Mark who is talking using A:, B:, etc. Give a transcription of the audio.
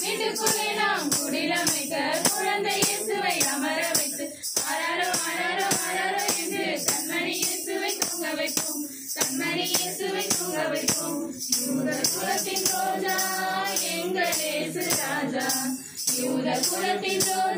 A: வீட்டுக்குள்ளே நாம் குடிலமைக்க குழந்தை அமர வைத்து ஆராரோ ஆராரோ ஆராரோ என்று தன்மணி இயேசுவை தூங்க வைப்போம் தன்மணி இயேசுவை தூங்க வைப்போம் யூத குலத்தின் ரோஜா எங்கள் ராஜா. யூத குலத்தின் ரோஜா